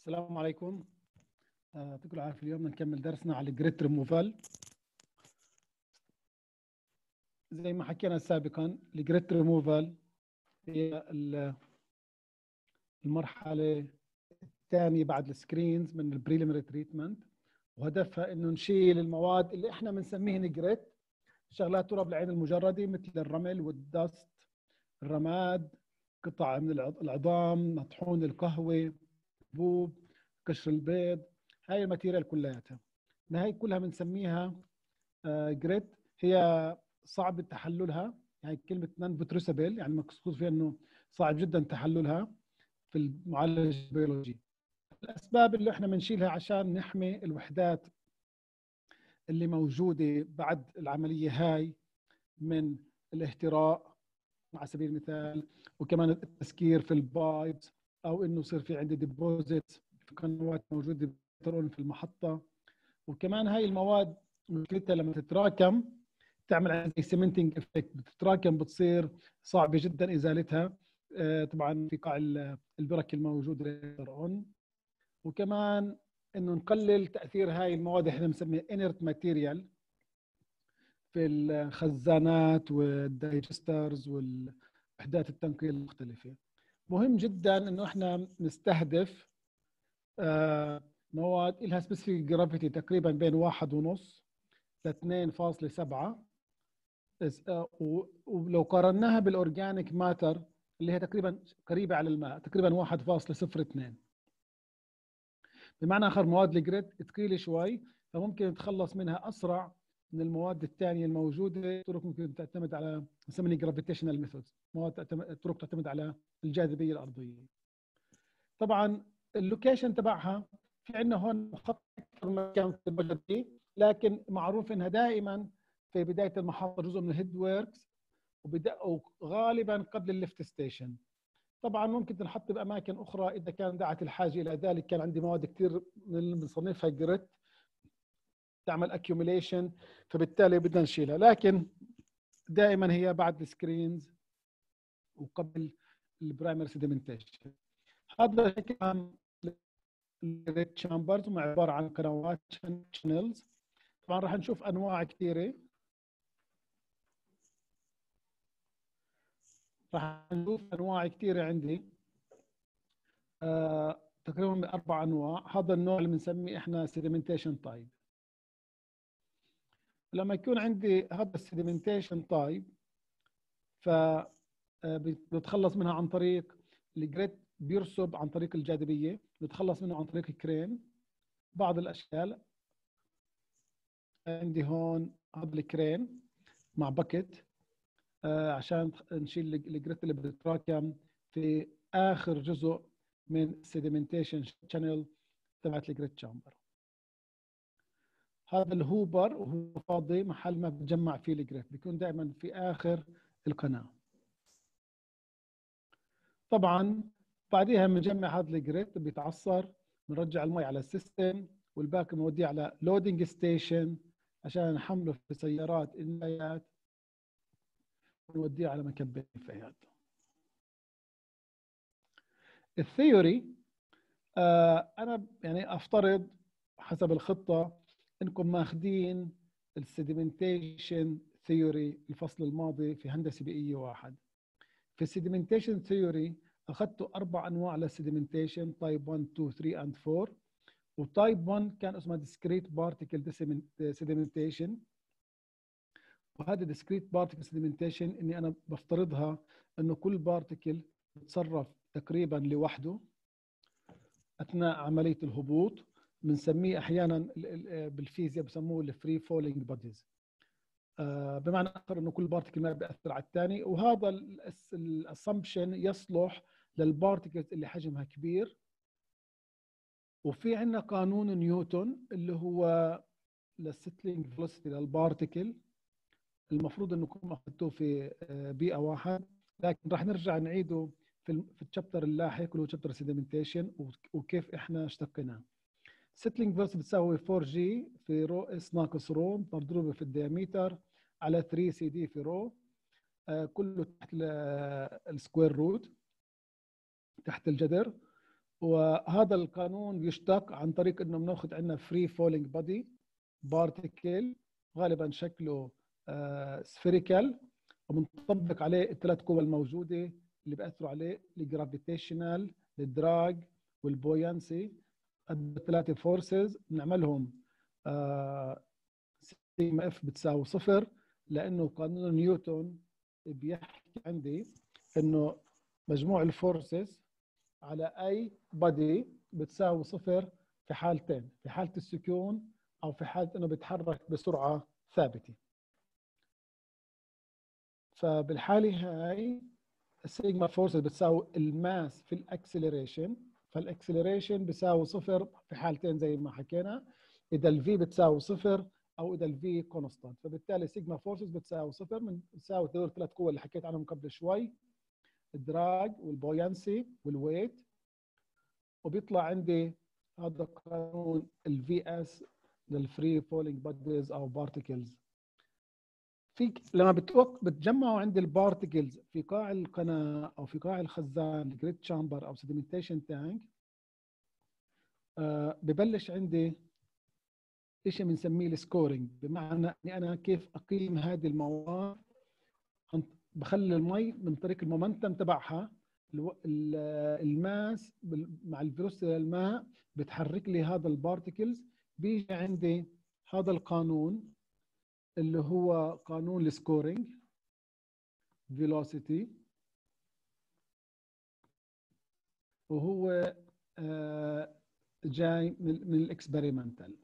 السلام عليكم. آه، يعطيكم العافية. اليوم نكمل درسنا على الجريت ريموفال زي ما حكينا سابقا الجريت ريموفال هي ال- المرحلة الثانية بعد ال screens من ال preliminary treatment وهدفها إنه نشيل المواد اللي إحنا بنسميها grit شغلات ترى بالعين المجردة مثل الرمل وال dust الرماد قطع من العظام مطحون القهوة. حبوب قشر البيض هاي ال material كلياتها. هاي كلها بنسميها grit هي صعب تحللها. يعني كلمة non-putrescible يعني مقصود فيها إنه صعب جدا تحللها في المعالجة البيولوجية الأسباب اللي إحنا بنشيلها عشان نحمي الوحدات اللي موجودة بعد العملية هاي من الاهتراء على سبيل المثال وكمان التسكير في ال pipes. أو إنه يصير في عندي deposit في قنوات موجوده بترون في المحطة. وكمان هاي المواد مشكلتها لما تتراكم تعمل عندي cementing effect بتتراكم بتصير صعبة جدا إزالتها. آه، طبعا في قاع ال- البرك الموجوده أون. وكمان إنه نقلل تأثير هاي المواد إحنا بنسميها inert material في الخزانات وال digesters والوحدات التنقيل المختلفة. مهم جدا إنه إحنا نستهدف آه، مواد لها specific gravity تقريبا بين واحد ونص ل 2.7 إس- آه، ولو قارناها بال organic matter اللي هي تقريبا قريبة على الماء تقريبا 1.02 بمعنى آخر مواد ال grit ثقيله شوي فممكن نتخلص منها أسرع من المواد الثانية الموجودة. طرق ممكن تعتمد على نسميها gravitational methods مواد طرق تعتمد على الجاذبية الأرضية. طبعا ال location تبعها في عندنا هون خط أكثر مكان في البجت دي لكن معروف إنها دائما في بداية المحطة جزء من ال head works وغالبا قبل ال lift station. طبعا ممكن تنحط بأماكن أخرى إذا كان دعت الحاجة إلى ذلك. كان عندي مواد كثير من بنصنفها grit تعمل accumulation فبالتالي بدنا نشيلها. لكن دائما هي بعد ال screens وقبل ال primary sedimentation. هذا شكل عام ال grit chambers هم عبارة عن قنوات channels طبعا راح نشوف أنواع كثيرة. راح نشوف أنواع كثيرة عندي. آه، تقريبا أربع أنواع. هذا النوع اللي بنسميه إحنا sedimentation type لما يكون عندي هذا ال sedimentation type ف آه، بتخلص منها عن طريق ال grit بيرسب عن طريق الجاذبية بتخلص منه عن طريق ال crane بعض الاشكال عندي هون هذا ال crane مع bucket آه، عشان نشيل ال grit اللي بتتراكم في آخر جزء من sedimentation channel تبعت ال grit chamber هذا ال hopper وهو فاضي محل ما بتجمع فيه ال grit بيكون دائما في آخر القناة. طبعا بعدها بنجمع هذا ال grit بيتعصر بنرجع المي على ال system والباقي بنوديه على loading station عشان نحمله في سيارات النفايات ونوديه على مكبة النفايات ال theory آه أنا يعني أفترض حسب الخطة إنكم ماخذين ال sedimentation theory الفصل الماضي في هندسة بيئية واحد. في ال sedimentation theory أخذتوا أربع أنواع لل sedimentation type 1 2 3 and 4 و type 1 كان اسمه discrete particle sedimentation. وهذا discrete particle sedimentation إني أنا بفترضها إنه كل particle بتصرف تقريبا لوحده أثناء عملية الهبوط بنسميه أحيانا ال- ال- بالفيزياء بسموه ال free falling bodies بمعنى آخر إنه كل particle ما بيأثر على الثاني. وهذا ال assumption يصلح لل particles اللي حجمها كبير. وفي عندنا قانون نيوتن اللي هو لل settling velocity لل particle المفروض انكم اخذتوه في آه، بيئة واحد. لكن راح نرجع نعيده في ال- في ال chapter اللاحق اللي هو chapter sedimentation وكيف إحنا اشتقيناه. settling velocity بتساوي 4 g في rho s ناقص rho مضروبة في ال diameter على 3 سي دي في rho آه، كله تحت ال square root تحت الجذر وهذا القانون يشتق عن طريق إنه بناخذ عندنا free falling body particle غالبا شكله spherical وبنطبق عليه الثلاث قوى الموجودة اللي بيأثروا عليه ال gravitational ال drag وال buoyancy الثلاثه forces بنعملهم sigma F بتساوي صفر لأنه قانون نيوتن بيحكي عندي إنه مجموع ال forces على أي body بتساوي صفر في حالتين في حالة السكون أو في حالة إنه بيتحرك بسرعة ثابتة. فبالحالة هاي ال sigma force بتساوي ال mass في ال acceleration. فال acceleration بيساوي صفر في حالتين زي ما حكينا. إذا ال V بتساوي صفر أو إذا ال V constant فبالتالي sigma forces بتساوي صفر من بتساوي دول الثلاث قوى اللي حكيت عنهم قبل شوي. ال drag وال buoyancy وال weight. وبيطلع عندي هذا قانون ال Vs لل free falling bodies أو particles في لما بتوك بتجمعوا عند ال particles في قاع القناة أو في قاع الخزان ال grit chamber أو sedimentation tank آه ببلش عندي شيء بنسميه ال scouring بمعنى إني أنا كيف أقيم هذه المواد بخلي المي من طريق ال momentum تبعها ال mass مع ال velocity للماء بتحرك لي هذا ال particles بيجي عندي هذا القانون اللي هو قانون ال scouring velocity وهو آه، جاي من ال experimental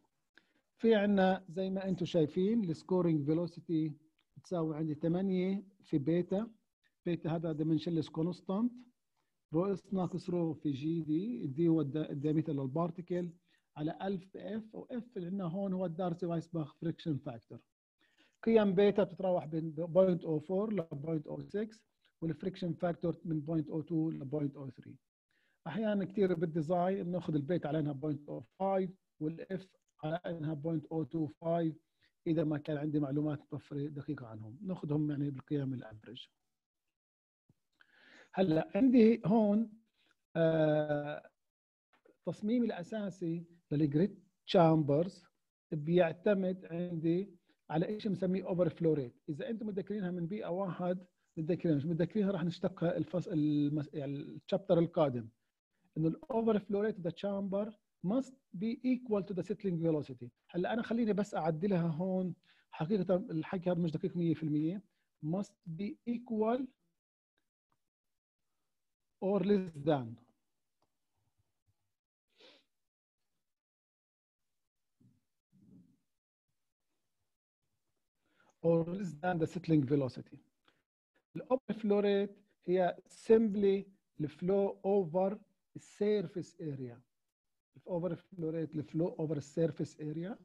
في عندنا زي ما أنتم شايفين ال scouring velocity بتساوي عندي 8 في beta beta هذا dimensionless constant rho s ناقص rho في g d d هو ال diameter لل particle على 1000 f و f اللي عندنا هون هو الدارسي وايسباخ friction factor قيم بيتا بتتراوح بين 0.04 ل 0.06 وال friction factor من 0.02 ل 0.03 أحيانا كثير بال design بناخذ البيتا على إنها 0.05 وال f على إنها 0.025 إذا ما كان عندي معلومات متوفره دقيقة عنهم. ناخذهم يعني بالقيم ال average هلأ عندي هون آه تصميمي الأساسي لل grit chambers بيعتمد عندي على شيء بنسميه overflow rate إذا أنتم متذكرينها من بيئة واحد متذكرينها مش متذكرينها راح نشتقها الفصل المس... يعني ال chapter القادم. إنه ال overflow rate the chamber must be equal to the settling velocity. هلأ أنا خليني بس أعدلها هون. حقيقة الحكي هذا مش دقيق 100% must be equal or less than. Or less than the settling velocity. ال overflow rate هي simply the flow over surface area. overflow rate ال flow over ال surface area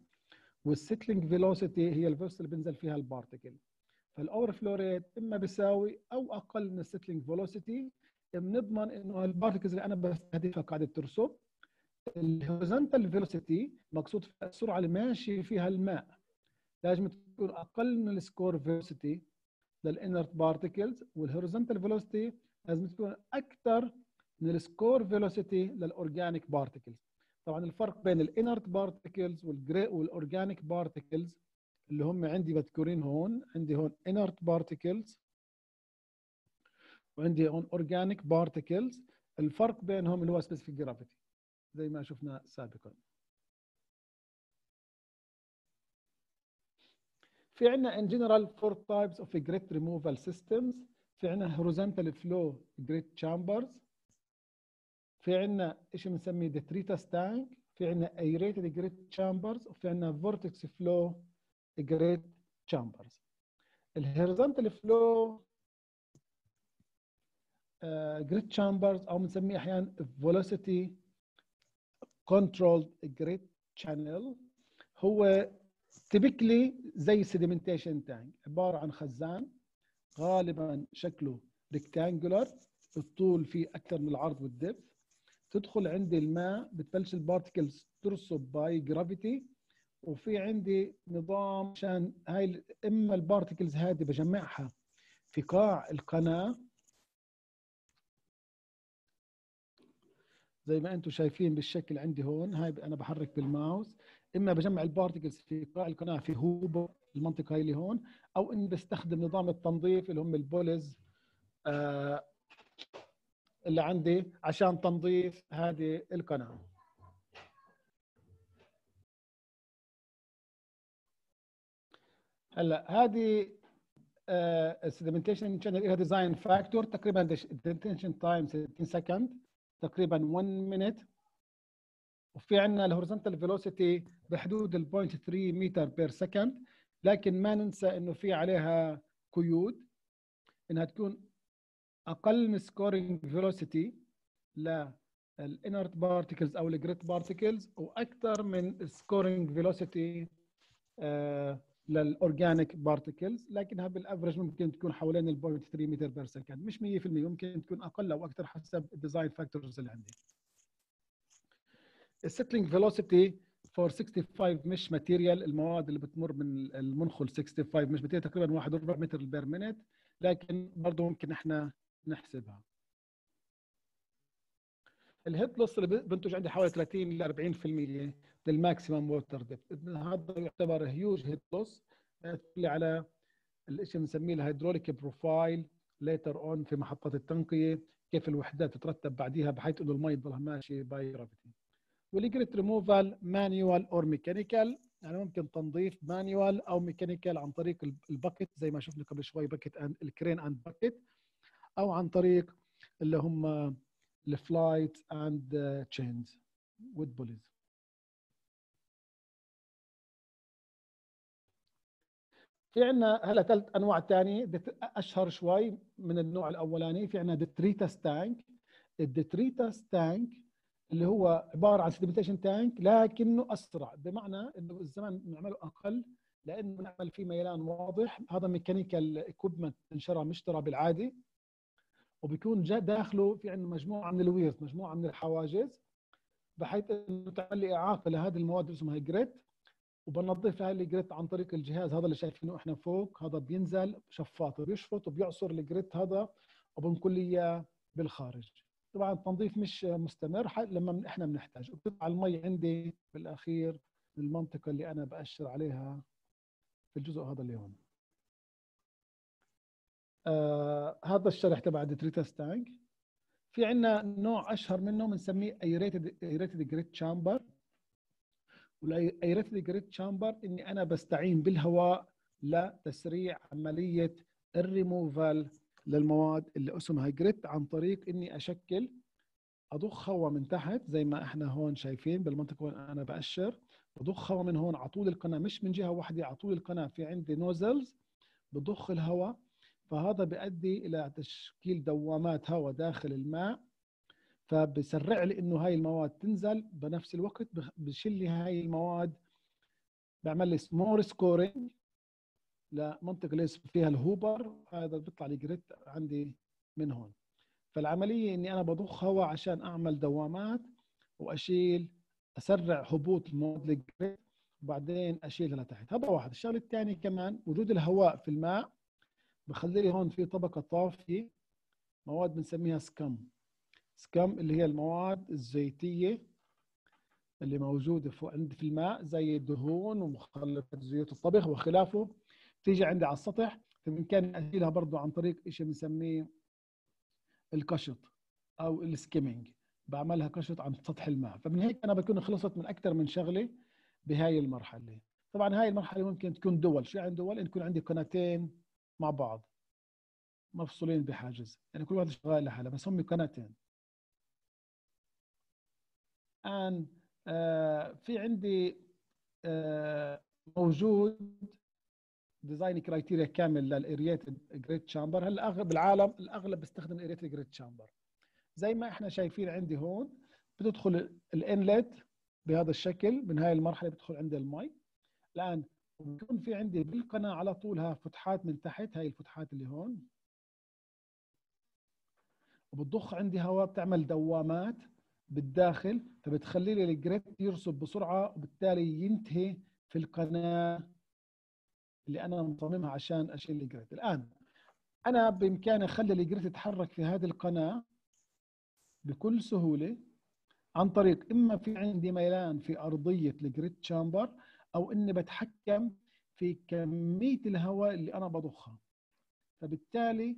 وال settling velocity هي ال velocity اللي بينزل فيها ال particle فال overflow rate إما بيساوي أو أقل من ال settling velocity بنضمن إنه ال particles اللي أنا بستهدفها قاعدة ترسب. ال horizontal velocity مقصود السرعة اللي ماشي فيها الماء. لازم تكون أقل من ال scour velocity لل inert particles وال horizontal velocity لازم تكون أكثر من ال scour velocity لل organic particles طبعا الفرق بين ال inert particles وال organic particles اللي هم عندي مذكورين هون عندي هون inert particles وعندي هون organic particles الفرق بينهم اللي هو specific gravity زي ما شفنا سابقا. في عندنا in general four types of grit removal systems. في عندنا horizontal flow grit chambers. في عندنا شيء بنسميه detritus tank في عندنا aerated grit chambers وفي عندنا vortex flow grit chambers ال horizontal flow grit chambers أو بنسميه أحيانا velocity controlled grit channel هو typically زي sedimentation tank عبارة عن خزان غالبا شكله rectangular الطول فيه أكثر من العرض وال depth تدخل عندي الماء بتبلش ال particles ترسب by gravity وفي عندي نظام عشان هاي إما ال particles هذه بجمعها في قاع القناة. زي ما أنتم شايفين بالشكل عندي هون هاي أنا بحرك بالماوس. إما بجمع ال particles في قاع القناة في hopper المنطقة هاي اللي هون أو اني بستخدم نظام التنظيف اللي هم ال pulleys آه اللي عندي عشان تنظيف هذه القناة. هلأ هذه ال sedimentation channel لها design factor تقريبا ال detention time 60 second تقريبا 1 minute وفي عندنا ال horizontal velocity بحدود ال 0.3 meter per second لكن ما ننسى إنه في عليها قيود. إنها تكون أقل من scouring velocity لل inert particles أو ال grit particles وأكثر من scouring velocity لل organic particles لكنها بال average ممكن تكون حوالين ال 0.3 meter per second مش 100% ممكن تكون أقل أو أكثر حسب ال design factors اللي عندي. ال settling velocity for 65 mesh material المواد اللي بتمر من المنخل 65 mesh material تقريبا 1.4 meter per minute لكن برضه ممكن إحنا نحسبها. ال head loss اللي بنتج عندي حوالي 30 ل 40% لل maximum water depth هذا يعتبر huge head loss على الشيء بنسميه ال hydraulic profile later on في محطات التنقية كيف الوحدات تترتب بعديها بحيث إنه المي تضلها ماشي باي جرافيتي والجريت ريموفال manual اور mechanical يعني ممكن تنظيف مانيوال أو ميكانيكال عن طريق ال bucket زي ما شفنا قبل شوي bucket and ال crane and bucket أو عن طريق اللي هم ال flight and chains with pulleys في عندنا هلا ثلاث أنواع ثانية أشهر شوي من النوع الأولاني في عندنا detritus tank ال detritus tank اللي هو عبارة عن sedimentation tank لكنه أسرع. بمعنى إنه الزمن نعمله أقل لأنه نعمل فيه ميلان واضح. هذا mechanical equipment انشرى مشترى بالعادي. وبيكون جا داخله في عندنا مجموعة من ال weirs مجموعة من الحواجز بحيث إنه تعمل اعاقه لهذه المواد اللي اسمها grit وبنظف هاي ال grit عن طريق الجهاز هذا اللي شايفينه إحنا فوق. هذا بينزل شفاط بيشفط وبيعصر ال grit هذا. وبنقول إياه بالخارج. طبعا التنظيف مش مستمر لما إحنا بنحتاج. وبتطلع المي عندي بالاخير المنطقة اللي أنا بأشر عليها في الجزء هذا اللي هون آه هذا الشرح تبع ال detritus tank في عندنا نوع أشهر منه بنسميه aerated aerated grit chamber وال aerated grit chamber إني أنا بستعين بالهواء لتسريع عملية الريموفال للمواد اللي اسمها grit عن طريق إني أشكل اضخ هواء من تحت زي ما إحنا هون شايفين بالمنطقة وين أنا بأشر بضخ هواء من هون على طول القناة مش من جهة واحدة على طول القناة في عندي nozzles بضخ الهواء فهذا بيؤدي إلى تشكيل دوامات هواء داخل الماء فبسرع لي إنه هاي المواد تنزل بنفس الوقت بشيل لي هاي المواد بعمل لي more scouring لمنطقه اللي فيها ال hopper هذا بيطلع لي عندي من هون. فالعملية إني أنا بضخ هواء عشان أعمل دوامات وأشيل أسرع هبوط المواد ال grit وبعدين أشيلها لتحت. هذا واحد. الشغلة الثانية كمان وجود الهواء في الماء بخلي لي هون في طبقة طافية مواد بنسميها سكم سكم اللي هي المواد الزيتية اللي موجودة عندي في الماء زي الدهون ومخلفات زيوت الطبخ وخلافه. تيجي عندي على السطح فبامكاني اشيلها برضه عن طريق شيء بنسميه الكشط أو السكيمينج. بعملها كشط عن سطح الماء. فمن هيك أنا بكون خلصت من أكثر من شغله بهاي المرحلة. طبعا هاي المرحلة ممكن تكون dual. شو يعني dual؟ إن يكون عندي قناتين مع بعض مفصولين بحاجز. يعني كل واحد شغال لحاله بس هم قناتين. الان آه في عندي آه موجود design criteria كامل لل aerated grit chamber هلا اغلب بالعالم الأغلب بيستخدم ال aerated grit chamber زي ما إحنا شايفين عندي هون بتدخل ال inlet بهذا الشكل من هاي المرحلة بتدخل عندي المي الآن بيكون في عندي بالقناة على طولها فتحات من تحت هاي الفتحات اللي هون. وبتضخ عندي هواء بتعمل دوامات بالداخل فبتخلي لي ال grit يرسب بسرعة وبالتالي ينتهي في القناة. اللي أنا مصممها عشان أشيل ال grit الآن أنا بإمكاني أخلي ال grit يتحرك في هذه القناة بكل سهولة عن طريق إما في عندي ميلان في أرضية ال grit chamber أو إني بتحكم في كمية الهواء اللي أنا بضخها. فبالتالي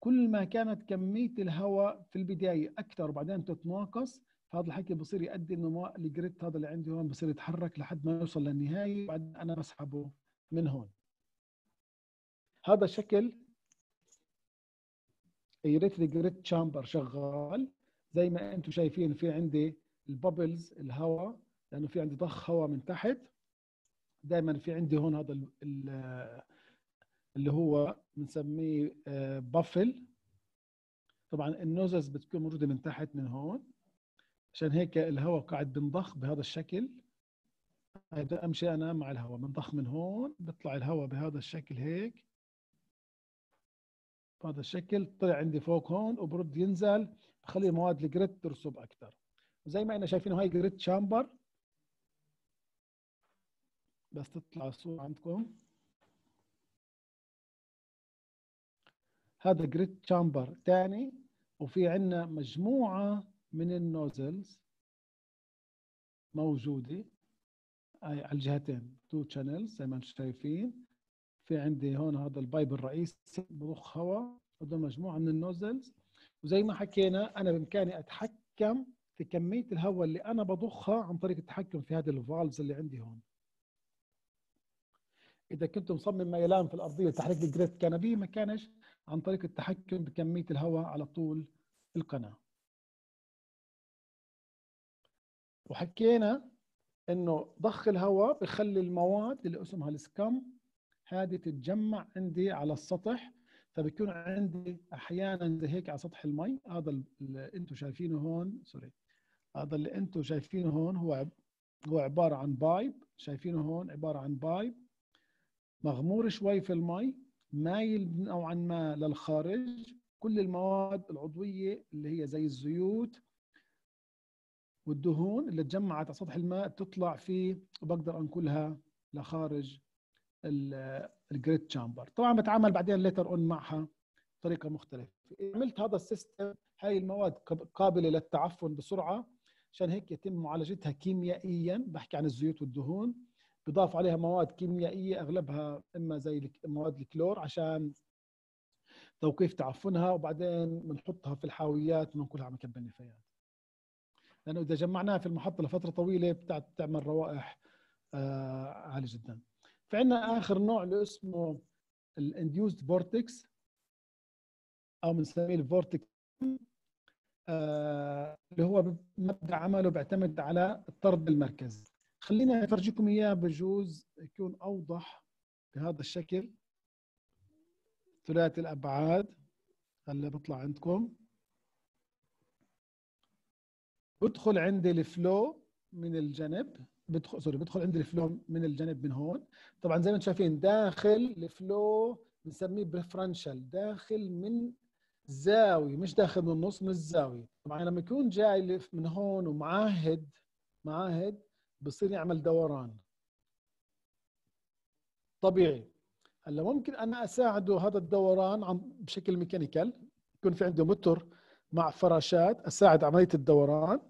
كل ما كانت كمية الهواء في البداية أكثر وبعدين تتناقص فهذا الحكي بصير يؤدي إنه ال grit هذا اللي عندي هون بصير يتحرك لحد ما يوصل للنهاية وبعدين أنا بسحبه. من هون. هذا شكل aerated grit chamber شغال. زي ما أنتم شايفين في عندي ال bubbles الهواء لأنه في عندي ضخ هواء من تحت. دائما في عندي هون هذا اللي هو بنسميه baffle طبعا ال nozzles بتكون موجودة من تحت من هون. عشان هيك الهواء قاعد بنضخ بهذا الشكل. هذا أمشي أنا مع الهواء بنضخ من هون بيطلع الهواء بهذا الشكل هيك. بهذا الشكل طلع عندي فوق هون وبرد ينزل بخلي المواد ال grit ترسب أكثر زي ما إحنا شايفين هاي grit chamber بس تطلع الصورة عندكم. هذا grit chamber ثاني وفي عندنا مجموعة من ال nozzles موجودة. على الجهتين two channels زي ما أنتم شايفين. في عندي هون هذا ال pipe الرئيسي بضخ هواء هذول مجموعة من ال nozzles. وزي ما حكينا أنا بإمكاني أتحكم في كمية الهواء اللي أنا بضخها عن طريق التحكم في هذه ال valves اللي عندي هون. إذا كنت مصمم ميلان في الأرضية تحريك ال grit كان ما كانش عن طريق التحكم بكمية الهواء على طول القناة. وحكينا إنه ضخ الهواء بخلي المواد اللي اسمها ال scum هذه تتجمع عندي على السطح فبيكون عندي أحيانا زي هيك على سطح المي. هذا اللي أنتم شايفينه هون sorry. هذا اللي أنتم شايفينه هون هو هو عبارة عن pipe. شايفينه هون عبارة عن pipe. مغمور شوي في المي مايل نوعا ما للخارج. كل المواد العضوية اللي هي زي الزيوت والدهون اللي تجمعت على سطح الماء تطلع فيه وبقدر انقلها لخارج ال grit chamber طبعا بتعامل بعدين later on معها بطريقة مختلفة. عملت هذا ال system هاي المواد قابلة للتعفن بسرعة. عشان هيك يتم معالجتها كيميائيا. بحكي عن الزيوت والدهون. بضاف عليها مواد كيميائية أغلبها إما زي مواد الكلور عشان توقيف تعفنها. وبعدين بنحطها في الحاويات وبننقلها على مكب النفايات. لأنه إذا جمعناها في المحطة لفترة طويلة بتعمل روائح آه عالية جدا. فعندنا آخر نوع اللي اسمه ال induced vortex أو بنسميه ال vortex آه اللي هو مبدأ عمله بيعتمد على الطرد المركزي خلينا أفرجيكم إياه بجوز يكون أوضح بهذا الشكل. ثلاثي الأبعاد هلا بطلع عندكم. بدخل عندي ال flow من الجنب بدخل sorry بدخل عندي ال flow من الجنب من هون. طبعا زي ما أنتم شايفين داخل ال flow بنسميه peripheral داخل من زاوية مش داخل من النص من الزاوية. طبعا لما يكون جاي من هون ومعاهد معاهد بصير يعمل دوران. طبيعي. هلا ممكن أنا أساعده هذا الدوران عن بشكل mechanical يكون في عنده موتور مع فراشات أساعد عملية الدوران.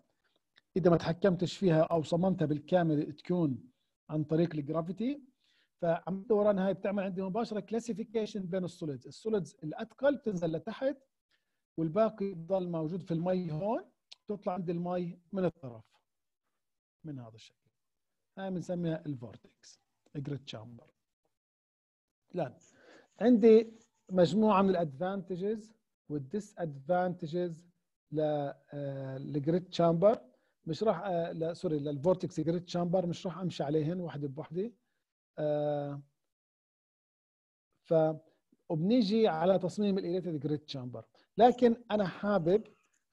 إذا ما تحكمتش فيها أو صممتها بالكامل تكون عن طريق ال gravity فعمليه الدوران هاي بتعمل عندي مباشرة classification بين ال solids ال solids الأثقل بتنزل لتحت والباقي بضل موجود في المي هون تطلع عند المي من الطرف من هذا الشكل. هاي بنسميها ال vortex grit chamber الان عندي مجموعة من ال advantages وال disadvantages لل grit chamber مش راح آه لا sorry لل vortex grit chamber مش راح أمشي عليهن واحدة بوحده آه ف وبنيجي على تصميم ال aerated grit chamber لكن أنا حابب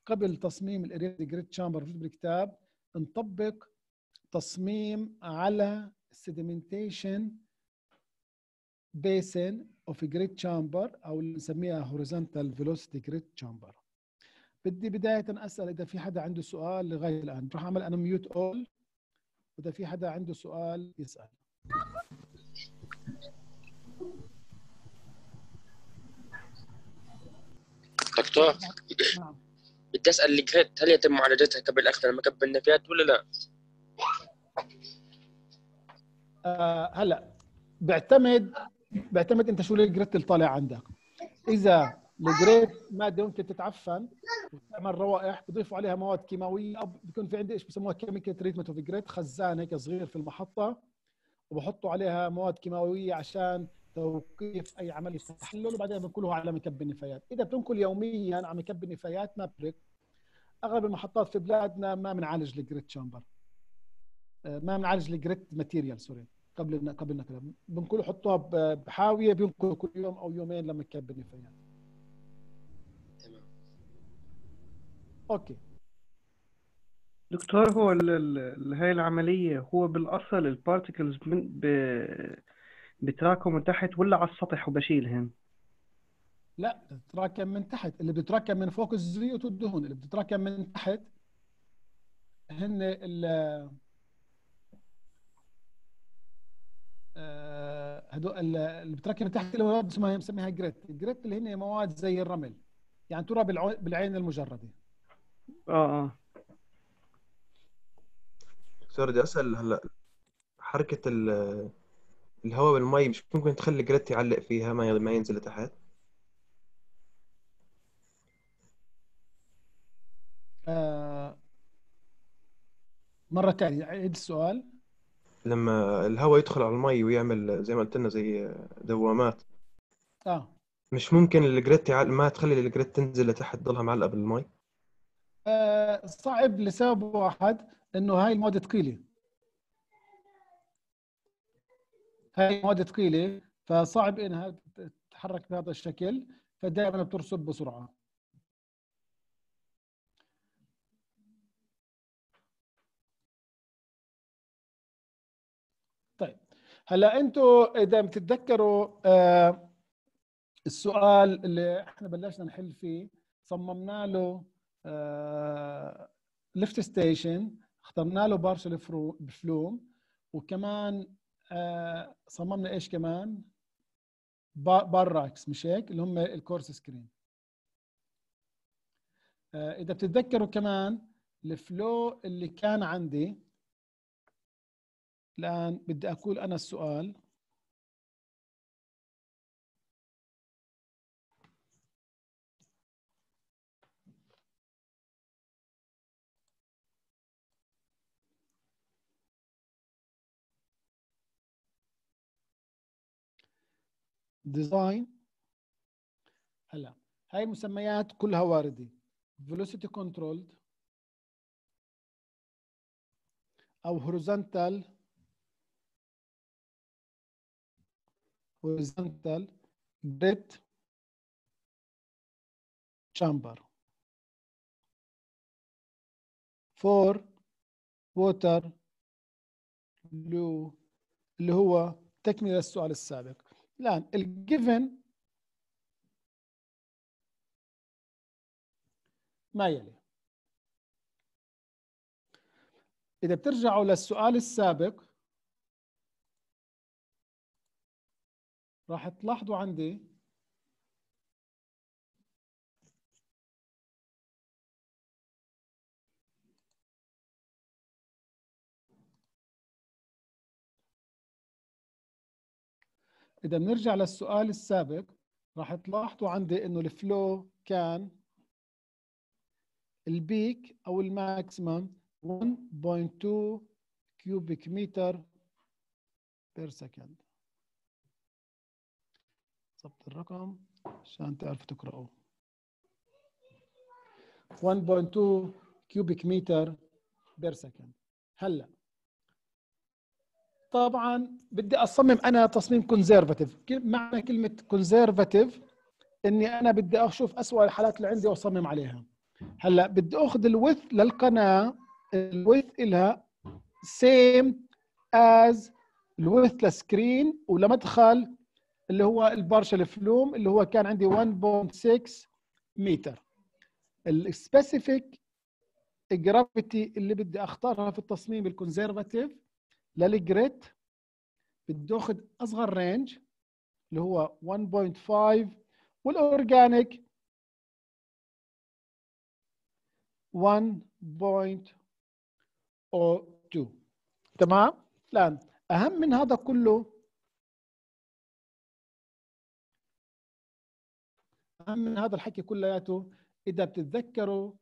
قبل تصميم ال aerated grit chamber في بالكتاب نطبق تصميم على ال sedimentation basin of grit chamber أو اللي نسميها horizontal velocity grit chamber بدي بداية أسأل إذا في حدا عنده سؤال لغاية الآن. راح أعمل أنا mute اول وإذا في حدا عنده سؤال يسأل. دكتور نعم. بدي أسأل ال grit هل يتم معالجتها قبل اخذ لمكب النفايات ولا لا؟ آه هلأ بيعتمد بيعتمد أنت شو ال grit اللي طالع عندك. إذا ال grit مادة ممكن تتعفن وتعمل روائح بضيفوا عليها مواد كيماوية أو بيكون في عندي إيش بسموها chemical treatment of grit خزان هيك صغير في المحطة وبحطوا عليها مواد كيماوية عشان توقيف أي عمليه تحلل وبعدين بنقلها على مكب النفايات. إذا بتنقل يوميا على مكب النفايات ما بريك أغلب المحطات في بلادنا ما بنعالج ال grit chamber ما بنعالج ال grit material sorry قبل قبل نقلها بنقول حطوها بحاوية بينقلوا كل يوم أو يومين لمكب النفايات. okay. دكتور هو ال- ال- هاي العملية هو بالأصل ال particles من ب... بتراكموا تحت ولا على السطح وبشيلهن؟ لا بتتراكم من تحت. اللي بتتراكم من فوق الزيوت والدهون. اللي بتتراكم من تحت هن ال آه، هدول ال- اللي بتتراكم من تحت اللي مواد اسمها بنسميها جريت الجريت اللي هن مواد زي الرمل. يعني ترى بالعين المجردة. آه آه. دكتور بدي اسال هلا. حركة ال- الهواء بالمي مش ممكن تخلي جريت يعلق فيها ما ما ينزل لتحت؟ آه، مرة ثانية عيد السؤال. لما الهواء يدخل على المي ويعمل زي ما قلت لنا زي دوامات. آه. مش ممكن الجريت يعلق ما تخلي الجريت تنزل لتحت تضلها معلقة بالمي؟ آه، صعب لسبب واحد انه هاي المواد ثقيله هاي مواد ثقيله فصعب إنها تتحرك بهذا الشكل فدائما بترسب بسرعة. طيب هلأ أنتم إذا بتتذكروا آه، السؤال اللي إحنا بلشنا نحل فيه صممنا له lift station اخترنا له Parshall flume وكمان آه، صممنا إيش كمان؟ ba- bar racks مش هيك؟ اللي هم ال coarse screen. آه، إذا بتتذكروا كمان ال flow اللي كان عندي الآن بدي أقول أنا السؤال. ديزاين هلا هاي المسميات كلها واردة velocity controlled أو horizontal horizontal grid chamber for water blue اللي هو تكملة السؤال السابق الآن الجيفن ما يلي. إذا بترجعوا للسؤال السابق راح تلاحظوا عندي إذا بنرجع للسؤال السابق راح تلاحظوا عندي إنه ال flow كان ال peak أو ال maximum 1.2 cubic meter per second ضبط الرقم عشان تعرفوا تقرأوا 1.2 cubic meter per second هلا طبعا بدي أصمم أنا تصميم conservative معنى كلمة conservative إني أنا بدي أشوف اسوء الحالات اللي عندي وأصمم عليها. هلأ بدي أخذ ال width للقناة ال width إلها same as ال width ل screen ولمدخل اللي هو ال Parshall flume اللي هو كان عندي 1.6 متر. ال specific gravity اللي بدي أختارها في التصميم ال conservative لل grit بدي آخذ أصغر range اللي هو 1.5 وال organic 1.02 تمام؟ الآن أهم من هذا كله أهم من هذا الحكي كلياته إذا بتتذكروا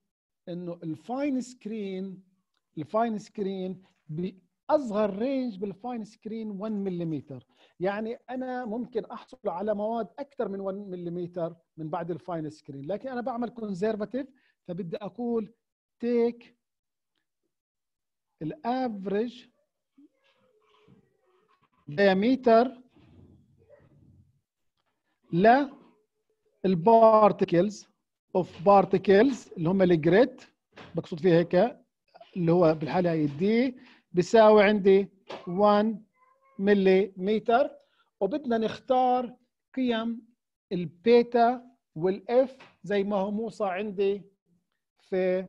إنه ال fine screen ال fine screen باصغر range بال fine screen 1 ملم يعني أنا ممكن أحصل على مواد أكثر من 1 ملم من بعد ال fine screen لكن أنا بعمل conservative فبدي أقول take ال average diameter لل particles of particles اللي هم ال grit بقصد فيها هيك اللي هو بالحالة هي دي بيساوي عندي 1 ملي وبدنا نختار قيم ال beta وال f زي ما هو موصى عندي في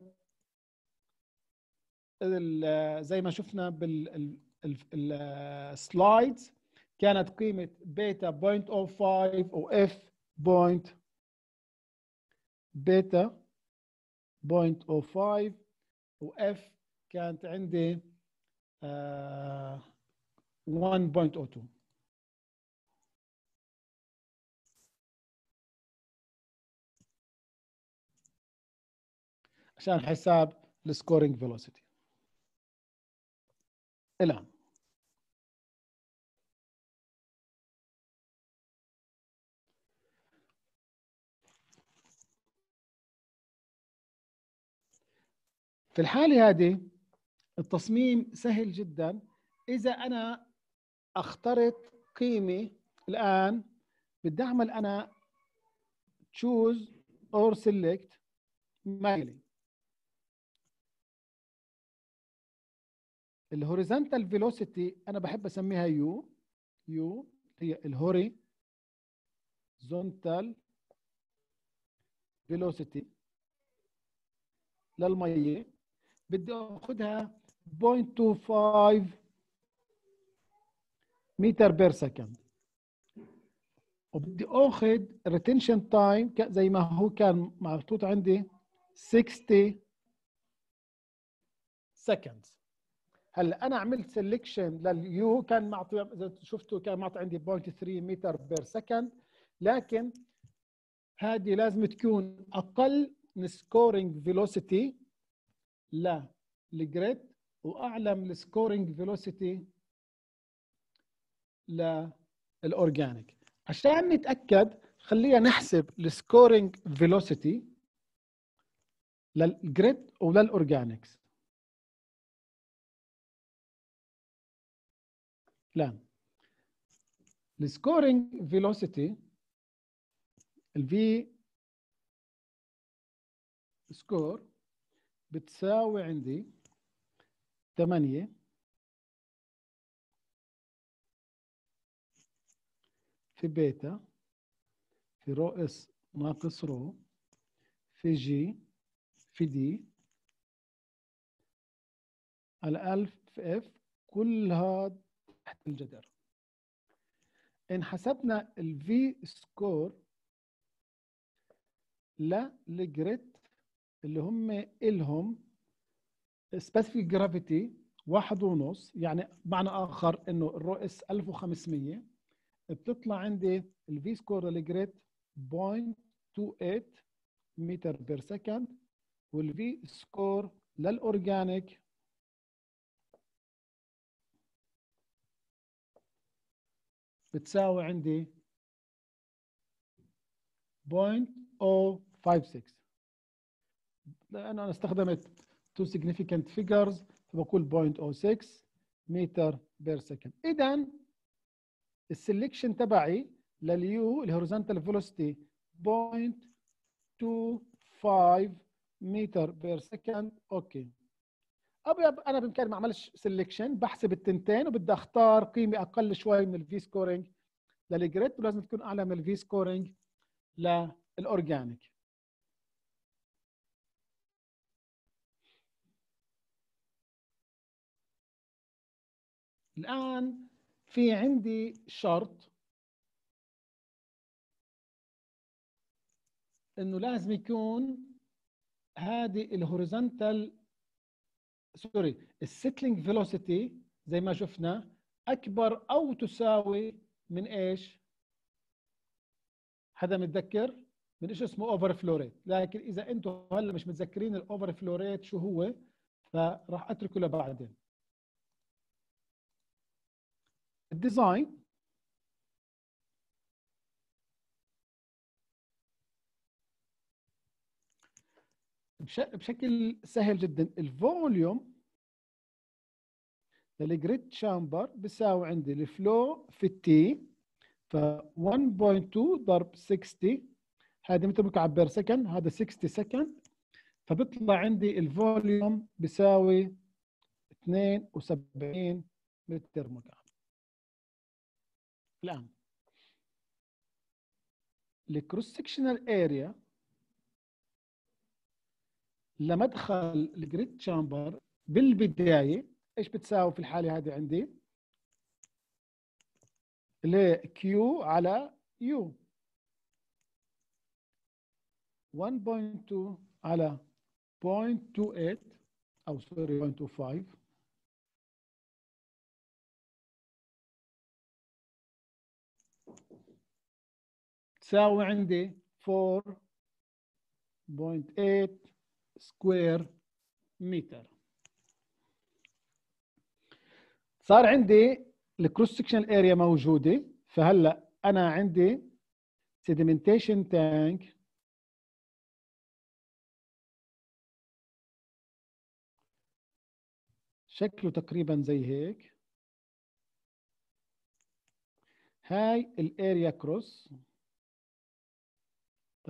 زي ما شفنا بال slides كانت قيمة بيتا 0.05 و f point beta 0.05 و f كانت عندي 1.02 عشان حساب ال scouring velocity. الان في الحالة هذه التصميم سهل جدا. إذا أنا أخترت قيمة الآن بدي أعمل أنا choose or select مايلي ال horizontal velocity أنا بحب أسميها u. u هي ال horizontal velocity للمية. بدي آخذها 0.25 meter per second وبدي أخذ retention time زي ما هو كان محطوط عندي 60 seconds هلا أنا عملت selection لل u كان معطي إذا شفتوا كان معطي عندي 0.3 متر per second لكن هذه لازم تكون أقل من scouring velocity لل grit واعلى من ال scouring velocity لل organic. عشان نتأكد خلينا نحسب ال scouring velocity لل grit ولل organics. لا ال scouring velocity ال V scour بتساوي عندي 8 في بيتا في rho s ناقص rho في g في d. على ألف في f كل هذا تحت الجدر. إن حسبنا ال V scour لل grit اللي هم إلهم specific gravity واحد ونص يعني بمعنى آخر إنه ال rho s 1500 بتطلع عندي ال V scour لل grit 0.28 متر per second وال V scour لل organic بتساوي عندي 0.056 لأن أنا استخدمت two significant figures فبقول 0.06 متر per second إذا ال selection تبعي لل u ال horizontal velocity 0.25 متر per second okay. أبي أنا بامكاني ما اعملش selection بحسب التنتين وبدي أختار قيمة أقل شوي من ال V scouring لل grit ولازم تكون أعلى من ال V scouring لل organic الآن في عندي شرط إنه لازم يكون هذه ال horizontal sorry ال settling velocity زي ما شفنا أكبر أو تساوي من إيش؟ حدا متذكر؟ من شيء اسمه overflow rate لكن إذا أنتم هلأ مش متذكرين ال overflow rate شو هو فراح أتركه لبعدين ال design بشكل سهل جدا. ال volume لل grit chamber بيساوي عندي ال flow في ال t ف 1.2 ضرب 60 هذه متر مكعب per second هذا 60 second فبيطلع عندي ال volume بيساوي 72 متر مكعب. الان ال cross sectional area لمدخل ال grit chamber بالبداية إيش بتساوي في الحالة هذه عندي؟ اللي Q على u 1.2 على 0.28 أو sorry 0.25 تساوي عندي 4.8 square meter صار عندي ال cross section area موجودة. فهلأ أنا عندي sedimentation tank شكله تقريبا زي هيك. هاي ال area cross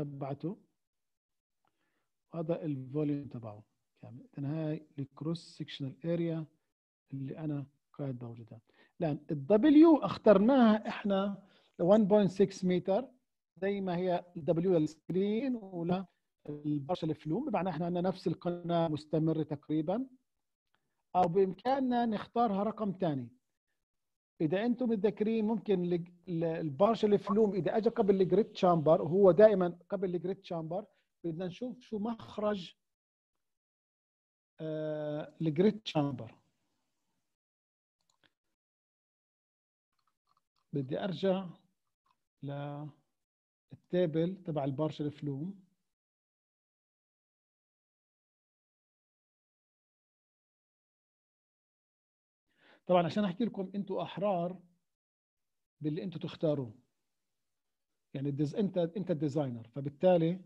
تبعته. هذا ال volume تبعه. كامل هاي ال cross sectional area اللي أنا قاعد بوجدها. لأن ال W اخترناها إحنا 1.6 متر زي ما هي ال W لل screen ولا ال Parshall flume بمعنى إحنا عندنا نفس القناة مستمرة تقريبا. أو بإمكاننا نختارها رقم ثاني إذا أنتم متذكرين ممكن ال Parshall flume إذا أجى قبل ال grit chamber وهو دائما قبل ال grit chamber بدنا نشوف شو مخرج آه ال grit chamber بدي أرجع لل table تبع ال Parshall flume. طبعا عشان أحكي لكم أنتم أحرار باللي أنتم تختاروه. يعني ال des... انت أنت ال designer. فبالتالي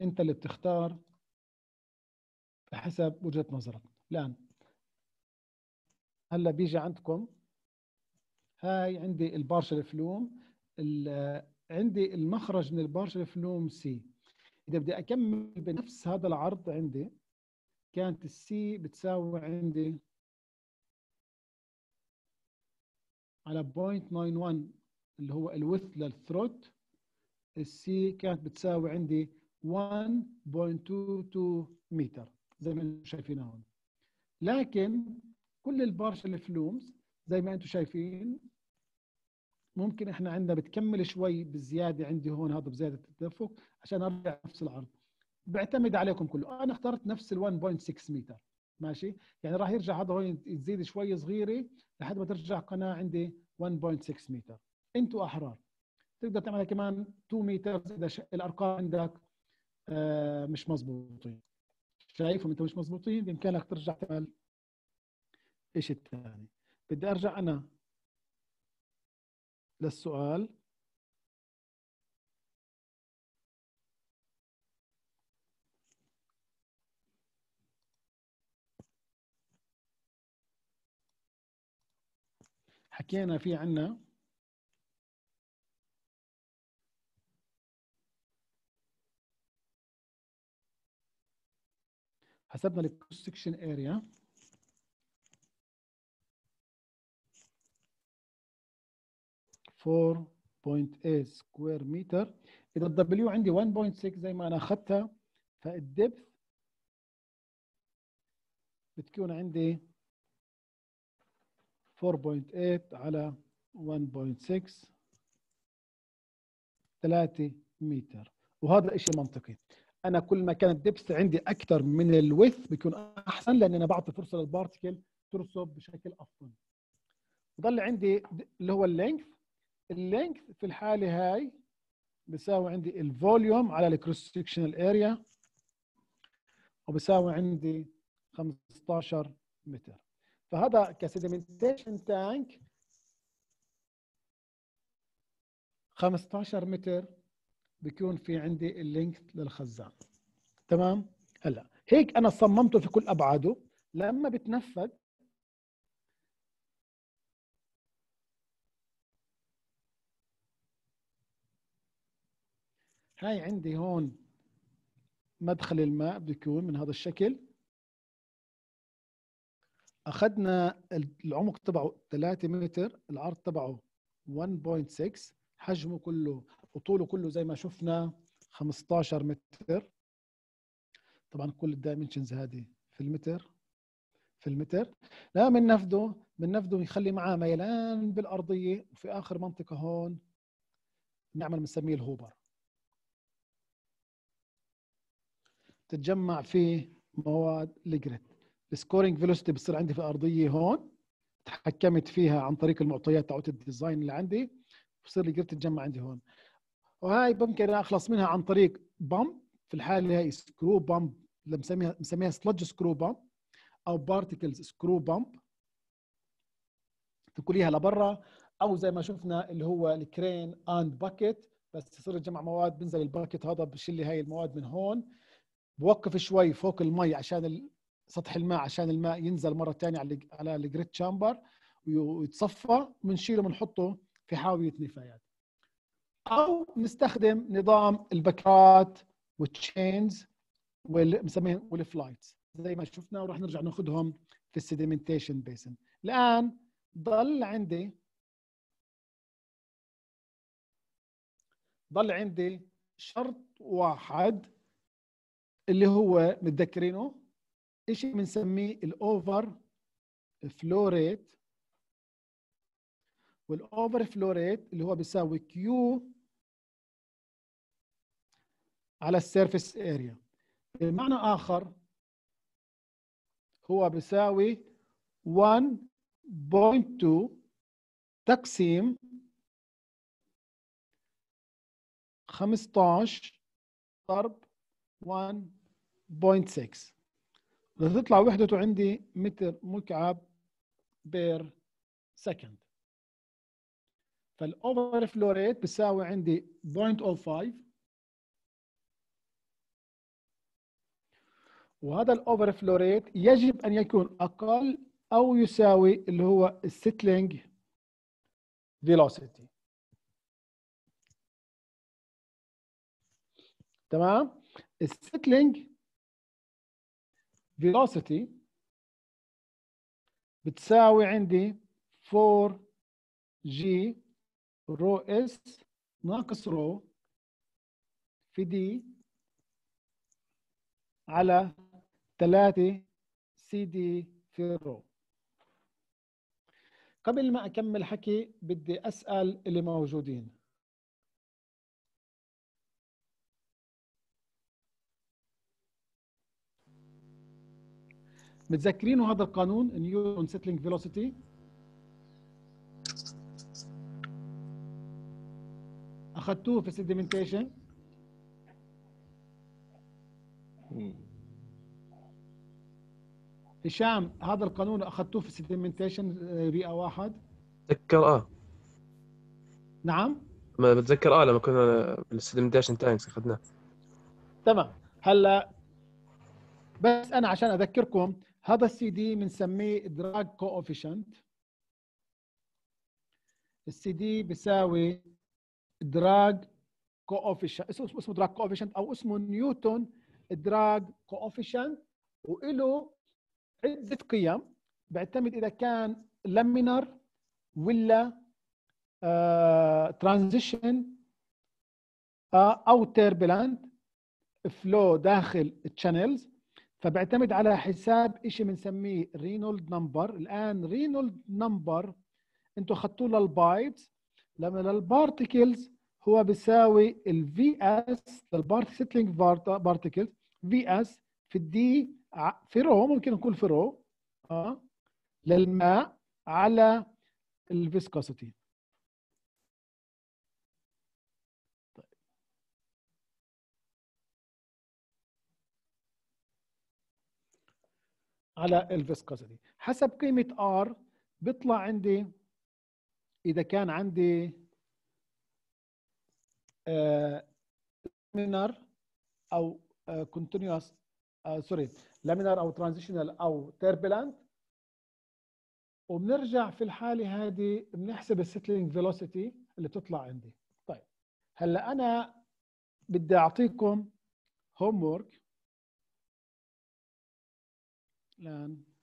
أنت اللي بتختار بحسب وجهة نظرك. الآن هلأ بيجي عندكم هاي عندي ال Parshall flume عندي المخرج من ال Parshall flume C. إذا بدي أكمل بنفس هذا العرض عندي كانت ال C بتساوي عندي على 0.91 اللي هو ال width لل throat ال C كانت بتساوي عندي 1.22 متر زي ما أنتم شايفين هون. لكن كل ال Parshall flumes زي ما أنتم شايفين ممكن إحنا عندنا بتكمل شوي بالزياده عندي هون هذا بزيادة التدفق عشان أرجع نفس العرض. بيعتمد عليكم كله. أنا اخترت نفس ال 1.6 متر ماشي؟ يعني راح يرجع هذا هون يزيد شوي صغيرة لحد ما ترجع قناة عندي 1.6 متر أنتوا أحرار. تقدر تعملها كمان 2 متر إذا الأرقام عندك آه مش مضبوطين شايفهم انت مش مضبوطين بإمكانك ترجع تعمل إيش الثاني بدي أرجع أنا للسؤال. حكينا في عنا حسبنا ال cross section area four point eight square meter إذا ال W عندي 1.6 زي ما أنا أخذتها فال depth بتكون عندي 4.8 على 1.6 3 متر. وهذا شيء منطقي. أنا كل ما كانت ال depth عندي أكثر من ال width بيكون أحسن لأن أنا بعطي فرصة لل particle ترسب بشكل أفضل. بضل عندي اللي هو ال length ال length في الحالة هاي بيساوي عندي ال volume على ال cross sectional area وبيساوي عندي 15 متر. فهذا ك sedimentation tank 15 متر بيكون في عندي ال length للخزان. تمام؟ هلا هيك أنا صممته في كل أبعاده. لما بتنفذ هاي عندي هون مدخل الماء بيكون من هذا الشكل. أخذنا العمق تبعه 3 متر العرض تبعه 1.6 حجمه كله وطوله كله زي ما شفنا 15 متر. طبعا كل الدايمنشنز هذه في المتر في المتر. لا بننفذه بننفذه يخلي معاه ميلان بالأرضية وفي آخر منطقة هون بنعمل بنسميه ال hopper. تتجمع فيه مواد ال grit ال scouring velocity بتصير عندي في الأرضية هون تحكمت فيها عن طريق المعطيات تاعت ال design اللي عندي بصير ال grit تتجمع عندي هون. وهاي ممكن أخلص منها عن طريق pump في الحالة هي screw pump اللي مسميها مسميها sludge screw pump أو particles screw pump تكليها لبرا أو زي ما شفنا اللي هو ال crane and bucket بس يصير يجمع مواد بنزل ال bucket هذا بشيل لي هاي المواد من هون. بوقف شوي فوق المي عشان سطح الماء عشان الماء ينزل مرة ثانية على على ال grit chamber ويتصفى بنشيله بنحطه في حاوية نفايات. أو نستخدم نظام البكرات وال chains والمسميهم وال flights زي ما شفنا وراح نرجع ناخذهم في ال sedimentation basin الآن ضل عندي ضل عندي شرط واحد اللي هو متذكرينه؟ شيء بنسميه ال overflow rate وال overflow rate اللي هو بيساوي Q على ال surface area بمعنى آخر هو بيساوي 1.2 تقسيم 15 ضرب 1.6 بدها تطلع وحدته عندي متر مكعب per second. فال overflow rate بيساوي عندي 0.05 وهذا ال overflow rate يجب أن يكون أقل أو يساوي اللي هو ال settling velocity تمام؟ ال settling velocity بتساوي عندي 4 g rho s ناقص rho في d على 3 سي دي في ال rho قبل ما أكمل حكي بدي أسأل اللي موجودين. متذكرينه هذا القانون Newton settling velocity؟ أخذتوه في ال sedimentation هشام هذا القانون أخذتوه في ال sedimentation بيئه واحد. بتذكر آه. نعم؟ ما بتذكر آه لما كنا بال sedimentation tanks أخذناه. تمام. هلا بس أنا عشان أذكركم هذا السي دي بنسميه drag coefficient السي دي بيساوي drag coefficient اسمه اسمه drag coefficient أو اسمه Newton drag coefficient وله عدة قيم. بيعتمد إذا كان laminar ولا transition أو turbulent flow داخل ال channels فبيعتمد على حساب شيء بنسميه Reynold number. الآن Reynold number أنتم اخذتوه لل pipes. لما لل particles هو بيساوي ال Vs لل part settling particles Vs في ال D في rho ممكن نقول في rho آه للماء على ال viscosity. على ال viscosity حسب قيمة R بيطلع عندي إذا كان عندي laminar أو continuous sorry laminar أو transitional أو turbulent وبنرجع في الحالة هذه بنحسب ال settling velocity اللي بتطلع عندي. طيب هلأ أنا بدي أعطيكم هوم وورك الآن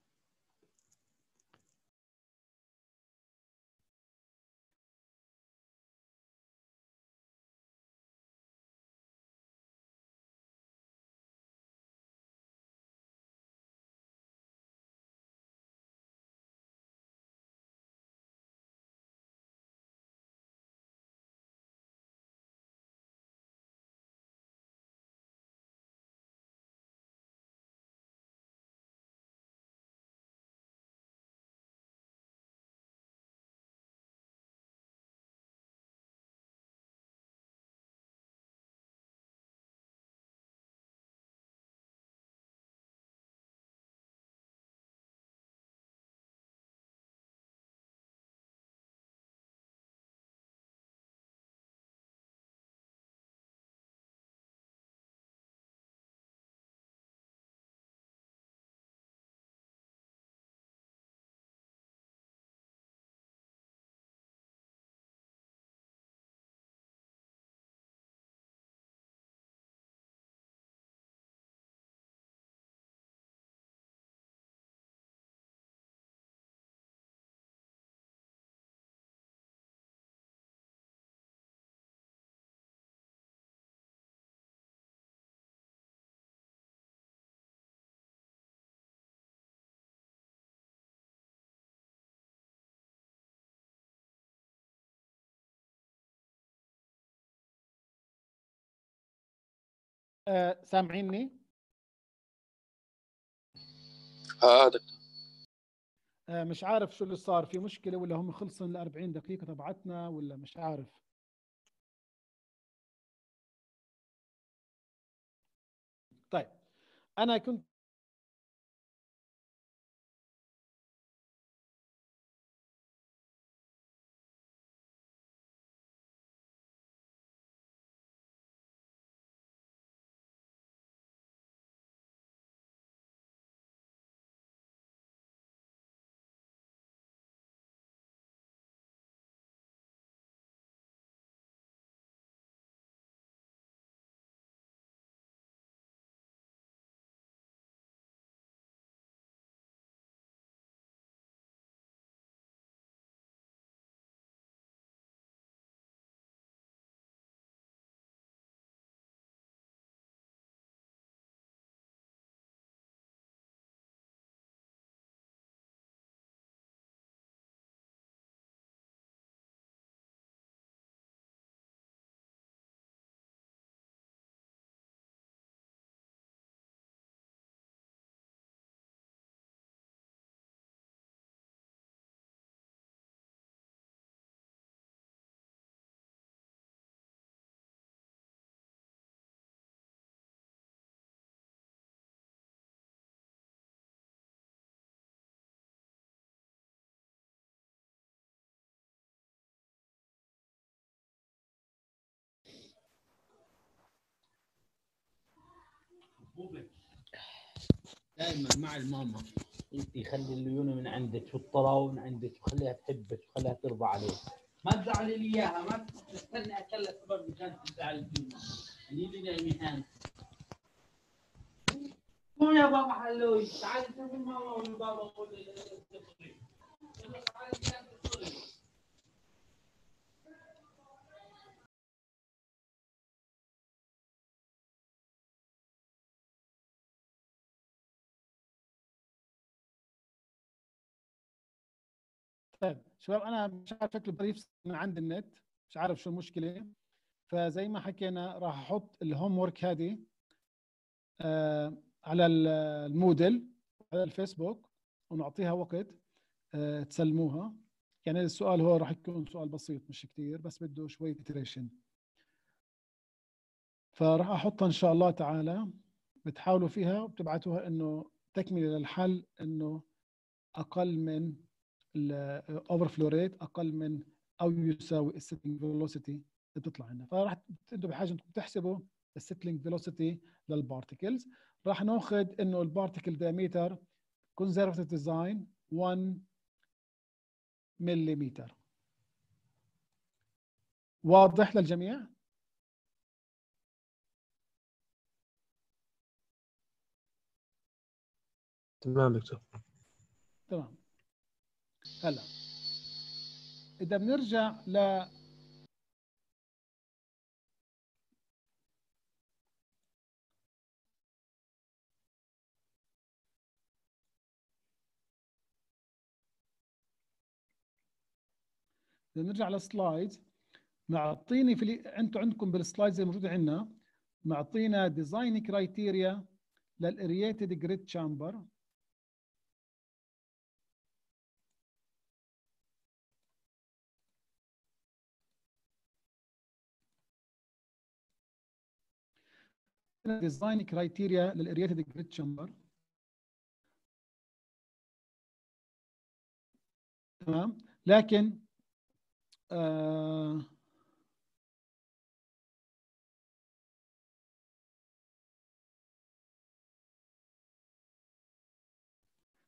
آه، سامعيني؟ آه دكتور. آه، مش عارف شو اللي صار. في مشكلة ولا هم خلصن ال 40 دقيقة تبعتنا ولا مش عارف؟ طيب أنا كنت دائما مع الماما. انت خلي الليونة من عندك والطراوه من عندك وخليها تحبك وخليها ترضى عليك. ما تزعلي لي إياها ما تستني اكلها برضه كانت تزعل فينا اللي لي مهان. قوم يا بابا حلوي تعالي شوفي ماما والبابا قول لي طيب شباب أنا مش عارف شكل بريف من عند النت مش عارف شو المشكلة. فزي ما حكينا راح أحط ال homework هذه آه، على ال- ال Moodle على الفيسبوك ونعطيها وقت آه، تسلموها. يعني السؤال هو راح يكون سؤال بسيط مش كتير بس بده شوية iteration. فراح أحطها إن شاء الله تعالى. بتحاولوا فيها وبتبعتوها إنه تكملة للحل إنه أقل من ال overflow rate أقل من أو يساوي ال settling velocity اللي بتطلع عندنا. فراح أنتم بحاجة انكم تحسبوا ال settling velocity لل particles راح ناخذ إنه ال particle diameter conservative design 1 ملم واضح للجميع؟ تمام دكتور. تمام. هلا. إذا بنرجع ل إذا بنرجع لل slides معطيني في أنتم عندكم بال slides الموجوده عندنا معطينا design criteria لل aerated grit chamber design criteria لل aerated grit chamber تمام؟ لكن آه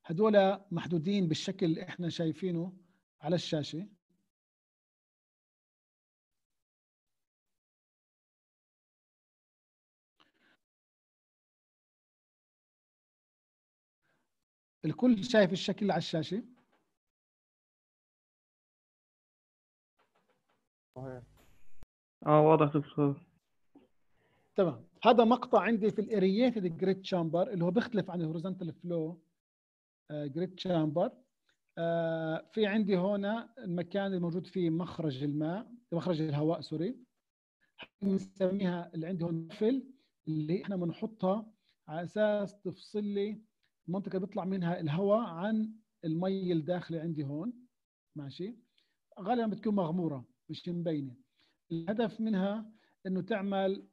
هدول محدودين بالشكل اللي إحنا شايفينه على الشاشة. الكل شايف الشكل على الشاشة. آه واضح دكتور. تمام. هذا مقطع عندي في ال aerated grit chamber اللي هو بيختلف عن ال horizontal flow grit chamber في عندي هنا المكان الموجود فيه مخرج الماء مخرج الهواء sorry. بنسميها اللي عندي هون baffle اللي إحنا بنحطها على أساس تفصل لي المنطقة بيطلع منها الهواء عن المي الداخلي عندي هون ماشي؟ غالبا بتكون مغمورة مش مبينة. الهدف منها إنه تعمل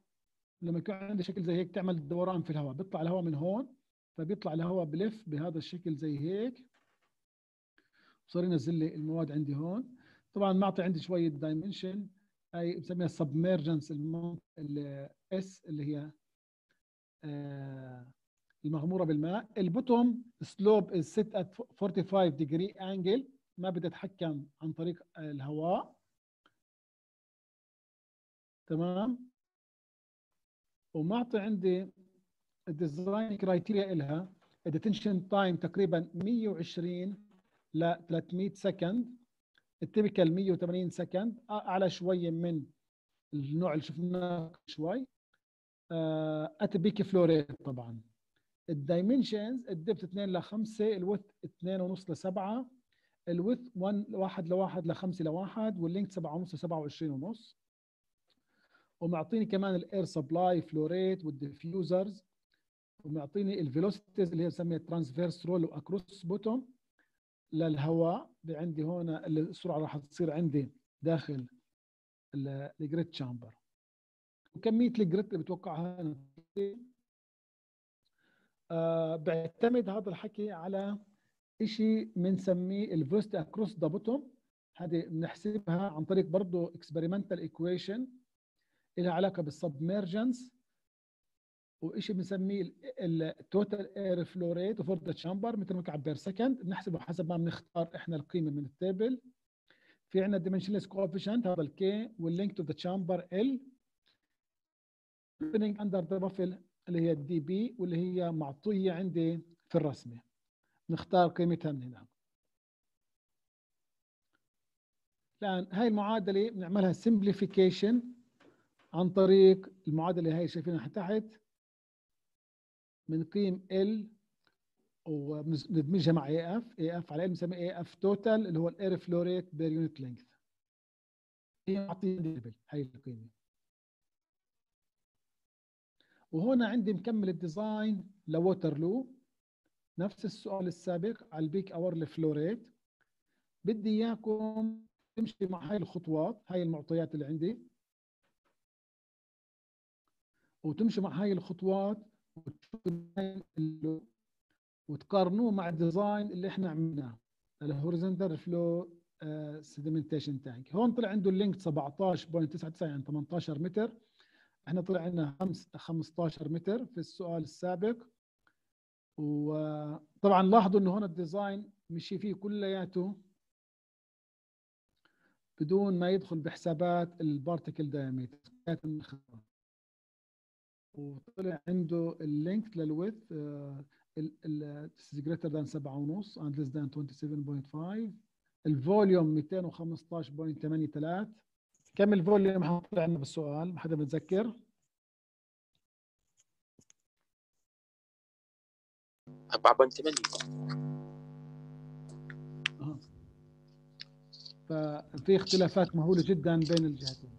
لما يكون عندي شكل زي هيك تعمل دوران في الهواء. بيطلع الهواء من هون فبيطلع الهواء بلف بهذا الشكل زي هيك. صار ينزل لي المواد عندي هون. طبعا معطي عندي شوية dimension هي بسميها submergence ال S اللي هي آه المغمورة بالماء. ال bottom slope is set at 45 degree angle ما بدي أتحكم عن طريق الهواء. تمام؟ ومعطي عندي ال design criteria إلها. ال detention time تقريبا 120 ل 300 second ال typical 180 second أعلى شوية من النوع اللي شفناه شوي. at peak flow rate طبعا. ال dimensions ال depth 2 ل 5 ال width 2 ونص ل 7 ال width 1 1 ل 1 ل 5 ل 1 وال length 7 ونص ل 27 ونص. ومعطيني كمان ال air supply flow rate وال diffusers ومعطيني ال velocities اللي هي بسميها transverse roll و across bottom للهواء. عندي هون السرعة راح تصير عندي داخل ال grit chamber وكمية ال grit اللي بتوقعها بعتمد هذا الحكي على شيء بنسميه ال velocity across the bottom هذه بنحسبها عن طريق برضه experimental equation لها علاقة بال submergence وشيء بنسميه ال total air flow rate for the chamber متر مكعب per second بنحسبه حسب ما بنختار إحنا القيمة من ال table في عندنا dimensionless coefficient هذا ال K وال length to the chamber ال under the baffle اللي هي ال Db واللي هي معطية عندي في الرسمة. نختار قيمتها من هنا. الآن هاي المعادلة بنعملها simplification عن طريق المعادلة هاي شايفينها تحت. بنقيم ال وندمجها مع A F على بنسميه AF total اللي هو ال air flow rate per unit length هي معطية هاي القيمة. وهنا عندي مكمل ال design لووترلو. نفس السؤال السابق على ال peak hour ال flow rate بدي إياكم تمشي مع هاي الخطوات هاي المعطيات اللي عندي. وتمشي مع هاي الخطوات وتقارنوه مع ال design اللي إحنا عملناه. ال horizontal flow sedimentation tank هون طلع عنده ال length 17.99 يعني 18 متر. إحنا طلع عندنا 15 متر في السؤال السابق. وطبعا لاحظوا إنه هون ال design مشي فيه كلياته بدون ما يدخل بحسابات ال particle diameter وطلع عنده ال length لل width greater than 7 ونص and less than 27.5 ال volume 215.83 كم ال volume حنطلع عندنا بالسؤال حدا بتذكر 4.8 ففي اختلافات مهولة جدا بين الجهتين.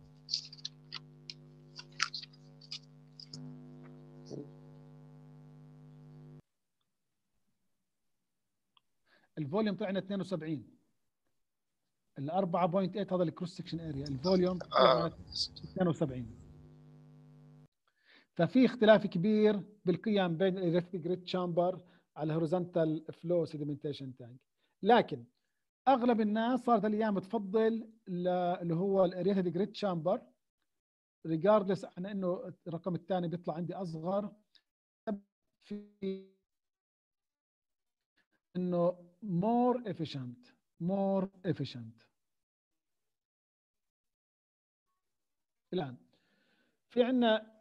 ال volume طلعنا 72 ال 4.8 هذا ال cross section area ال volume طلع 72 ففي اختلاف كبير بالقيم بين ال aerated grit chamber على ال horizontal flow sedimentation tank لكن أغلب الناس صارت الأيام تفضل اللي هو ال aerated grit chamber regardless عن إنه الرقم الثاني بيطلع عندي أصغر. في إنه more efficient. More efficient. الآن في عندنا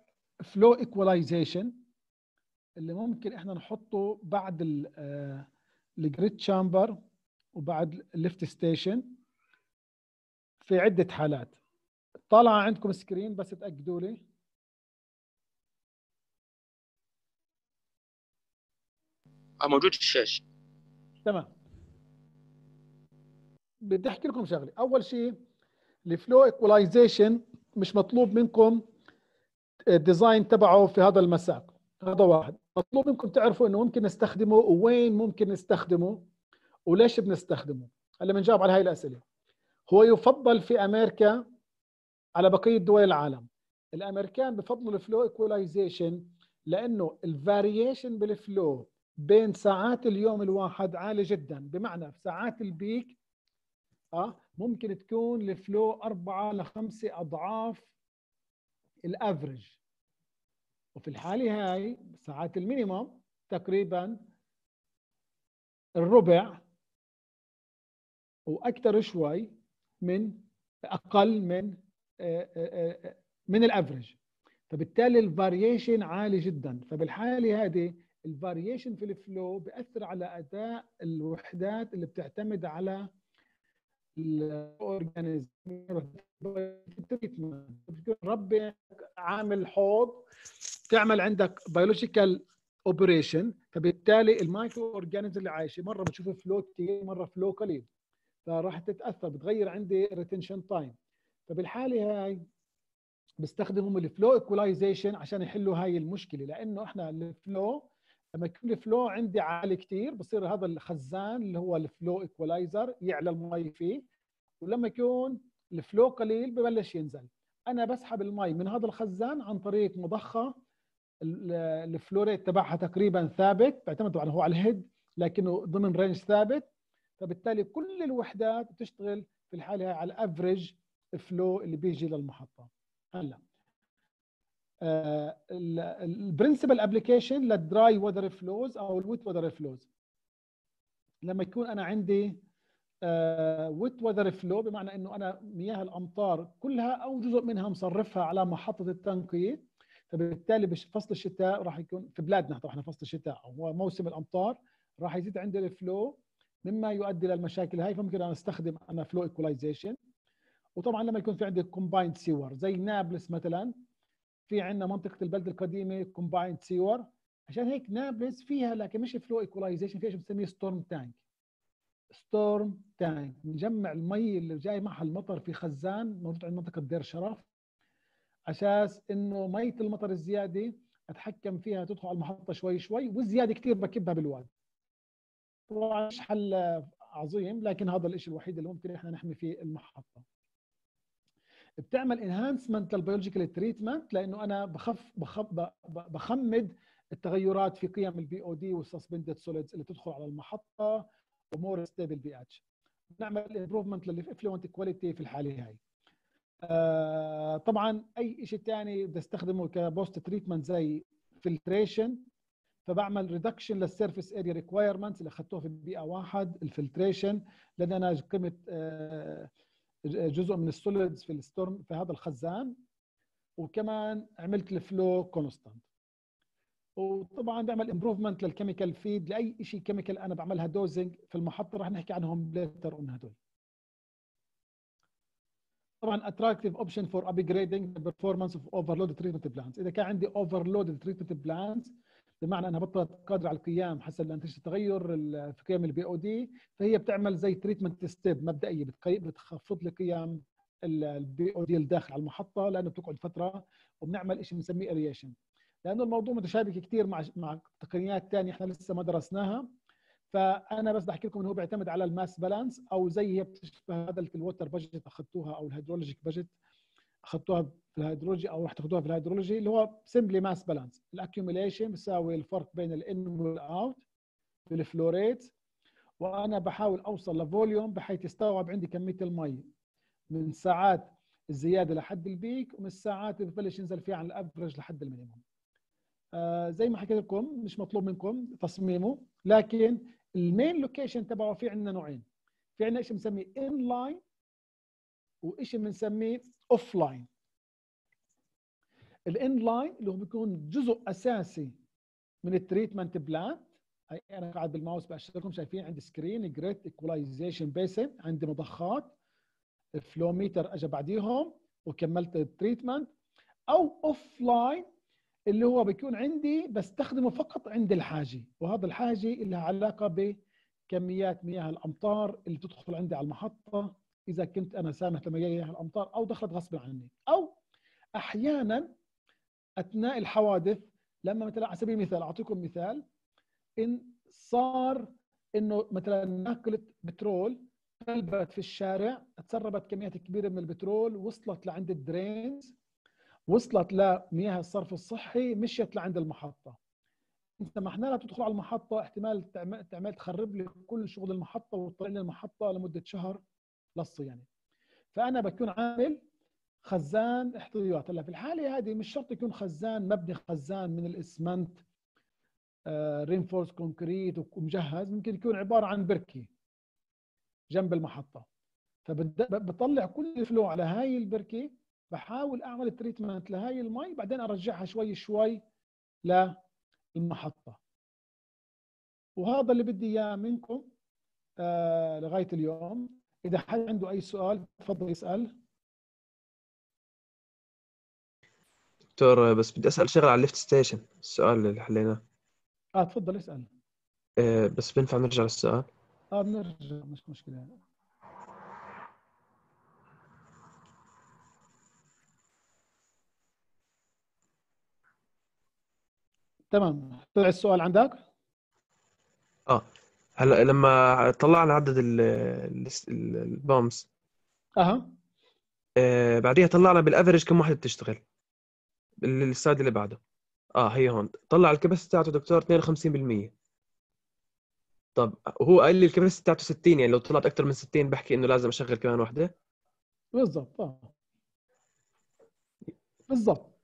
flow equalization اللي ممكن إحنا نحطه بعد ال grit chamber وبعد ال lift station في عدة حالات. طالعه عندكم screen بس تأكدوا لي. موجود في الشاشة. تمام. بدي أحكي لكم شغلة. أول شيء ال flow equalization مش مطلوب منكم ال design تبعه في هذا المساق. هذا واحد. مطلوب منكم تعرفوا إنه ممكن نستخدمه وين ممكن نستخدمه وليش بنستخدمه. هلأ بنجاوب على هاي الأسئلة. هو يفضل في أمريكا على بقية دول العالم. الأمريكان بفضلوا ال flow equalization لأنه ال variation بال flow بين ساعات اليوم الواحد عالي جدا. بمعنى في ساعات ال peak آه ممكن تكون ال flow أربعة لخمسة أضعاف ال average وفي الحالة هاي ساعات ال minimum تقريبا الربع وأكثر شوي من أقل من من ال average فبالتالي ال variation عالي جدا. فبالحالة هذه ال variation في ال flow بيأثر على أداء الوحدات اللي بتعتمد على ال organism ربي عامل حوض تعمل عندك biological operation فبالتالي ال micro organism اللي عايشه مرة بتشوف flow كثير مرة flow قليل. فراح تتأثر بتغير عندي retention time فبالحالة هاي بيستخدموا ال flow equalization عشان يحلوا هاي المشكلة. لأنه إحنا ال flow لما يكون ال flow عندي عالي كثير بصير هذا الخزان اللي هو ال flow equalizer يعلى المي فيه. ولما يكون ال flow قليل ببلش ينزل. أنا بسحب المي من هذا الخزان عن طريق مضخة. ال flow rate تبعها تقريبا ثابت بيعتمد طبعا هو على ال head لكنه ضمن range ثابت. فبالتالي كل الوحدات بتشتغل في الحالة هاي على ال average flow اللي بيجي للمحطة. هلا. ال principal application لل dry weather flows أو ال wet weather flows لما يكون أنا عندي wet weather flow بمعنى إنه أنا مياه الأمطار كلها أو جزء منها مصرفها على محطة التنقية. فبالتالي بفصل الشتاء راح يكون في بلادنا طبعا فصل الشتاء هو موسم الأمطار راح يزيد عندي ال flow مما يؤدي للمشاكل هاي. فممكن أنا أستخدم أنا flow equalization وطبعا لما يكون في عندي combined sewer زي نابلس مثلا في عندنا منطقة البلد القديمة combined sewer عشان هيك نابلس فيها لكن مش flow equalization فيها شيء بنسميه storm tank storm tank نجمع المي اللي جاي معها المطر في خزان موجود عند منطقة دير شرف. أساس إنه مية المطر الزيادة أتحكم فيها تدخل على المحطة شوي شوي والزيادة كثير بكبها بالواد طبعا مش حل عظيم لكن هذا الشيء الوحيد اللي ممكن إحنا نحمي فيه المحطة. بتعمل enhancement لل biological treatment لأنه أنا بخف بخف بخمد التغيرات في قيم ال BOD وال suspended solids اللي تدخل على المحطة. و more stable pH بنعمل improvement لل effluent quality في الحالة هاي. آه طبعا أي شيء ثاني بدي أستخدمه ك post treatment زي filtration فبعمل reduction لل surface area requirements اللي اخذتوها في البيئه واحد ال filtration لأن أنا قمت آه جزء من ال solids في ال storm في هذا الخزان. وكمان عملت ال flow constant وطبعا بعمل improvement لل chemical feed لأي شيء chemical أنا بعملها dosing في المحطة رح نحكي عنهم later on هدول. طبعا attractive option for upgrading performance of overloaded treatment plants إذا كان عندي overloaded treatment plants بمعنى انها بطلت قادره على القيام حسب نتيجه التغير في قيم ال BOD فهي بتعمل زي treatment step مبدئيه بتخفض لي قيم ال BOD الداخل على المحطة لأنه بتقعد فترة وبنعمل شيء بنسميه aeration لأنه الموضوع متشابك كثير مع مع تقنيات ثانية إحنا لسه ما درسناها. فأنا بس بحكي لكم انه هو بيعتمد على ال mass balance أو زي هي بتشبه هذا ال water budget أخذتوها أو ال hydrologic budget أخذتوها في ال hydrology أو رح تاخذوها في ال hydrology اللي هو simply mass balance ال accumulation بيساوي الفرق بين ال in وال out في ال flow rate وأنا بحاول أوصل ل volume بحيث يستوعب عندي كمية المي. من ساعات الزيادة لحد ال peak ومن الساعات اللي ببلش ينزل فيها عن ال average لحد ال minimum. زي ما حكيت لكم مش مطلوب منكم تصميمه لكن ال main location تبعه في عندنا نوعين. في عندنا شيء بنسميه in-line وشيء بنسميه off-line ال in-line اللي هو بيكون جزء أساسي من ال treatment plant. أنا قاعد بالماوس باشر لكم شايفين عندي screen grit equalization basin عندي مضخات. ال flow meter اجى بعديهم وكملت ال treatment. أو off-line اللي هو بيكون عندي بستخدمه فقط عند الحاجة وهذا الحاجة لها علاقة بكميات مياه الأمطار اللي تدخل عندي على المحطة. إذا كنت أنا سامح لما جاي الأمطار أو دخلت غصب عني. أو أحيانا أثناء الحوادث لما مثلا على سبيل المثال أعطيكم مثال إن صار إنه مثلا ناقلة بترول قلبت في الشارع تسربت كميات كبيرة من البترول وصلت لعند الدرينز وصلت لمياه الصرف الصحي مشيت لعند المحطة. انت سمحنا لها تدخل على المحطة احتمال تعمل, تخرب لي كل شغل المحطة وتطلع المحطه لمدة شهر للصيانه فأنا بكون عامل خزان احتياط هلأ في الحالة هذه مش شرط يكون خزان مبني خزان من الإسمنت آه reinforced concrete ومجهز. ممكن يكون عبارة عن بركه جنب المحطة. فبطلع كل ال flow على هاي البركه بحاول أعمل treatment لهاي المي بعدين أرجعها شوي شوي للمحطه وهذا اللي بدي إياه منكم آه لغاية اليوم. إذا حد عنده أي سؤال تفضل يسأل. دكتور بس بدي أسأل شغلة على ال lift station السؤال اللي حليناه. آه تفضل اسأل. آه بس بينفع نرجع للسؤال؟ آه بنرجع مش مشكلة. تمام. طلع السؤال عندك؟ آه. هلا لما طلعنا عدد ال pumps أها. آه بعديها طلعنا بال average كم وحده بتشتغل. ال slide اللي بعده. آه هي هون. طلع ال capacity تاعته دكتور 52% طب هو قال لي ال capacity تاعته 60 يعني لو طلعت أكثر من 60 بحكي إنه لازم أشغل كمان وحده بالضبط آه. بالضبط.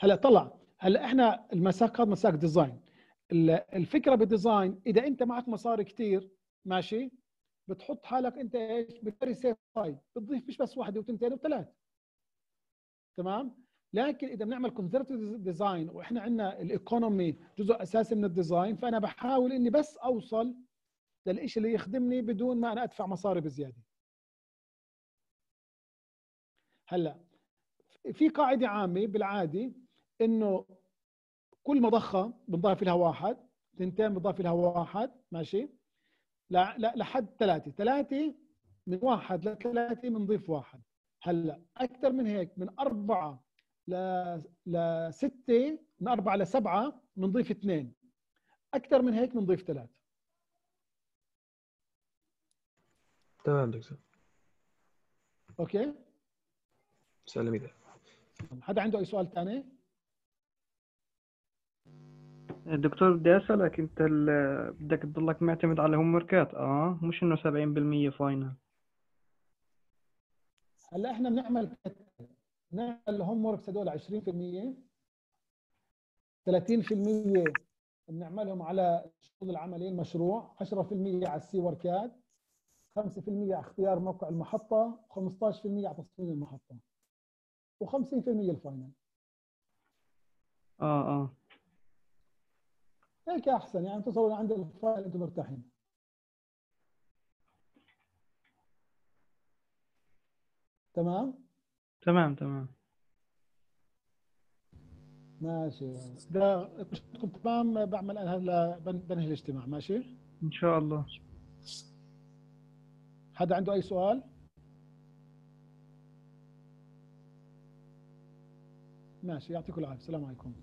هلا طلع. هلا إحنا المساق هذا مساق design. الفكرة بال design إذا أنت معك مصاري كثير ماشي بتحط حالك أنت إيش؟ بتصير safe side بتضيف مش بس واحدة وثنتين وثلاث. تمام؟ لكن إذا بنعمل conservative design وإحنا عندنا ال economy جزء أساسي من ال design فأنا بحاول إني بس أوصل للشيء اللي يخدمني بدون ما أنا أدفع مصاري بزيادة. هلا في قاعدة عامة بالعادي إنه كل مضخة بنضاف لها واحد اثنتين بنضاف لها واحد ماشي؟ لا لا لحد ثلاثة. ثلاثة من واحد لثلاثة بنضيف واحد. هلأ أكثر من هيك من أربعة ل لستة من أربعة لسبعة بنضيف اثنين. أكثر من هيك بنضيف ثلاث تمام دكتور. okay؟ سلم إيدك حدا عنده أي سؤال ثاني؟ دكتور بدي أسألك أنت ال- بدك تضلك معتمد على homework ات آه مش إنه 70% final هلأ إحنا بنعمل نعمل ال homeworks هدول 20% 30% بنعملهم على الشغل العملي المشروع 10% على ال homework ات 5% على اختيار موقع المحطة 15% على تصميم المحطة و50% ال final آه آه. هيك أحسن يعني تصوروا عند ال final أنتم مرتاحين. تمام؟ تمام تمام. ماشي. ده تمام بعمل أنا هلا بن- بنهي الاجتماع. ماشي؟ إن شاء الله. حدا عنده أي سؤال؟ ماشي يعطيكم العافية. السلام عليكم.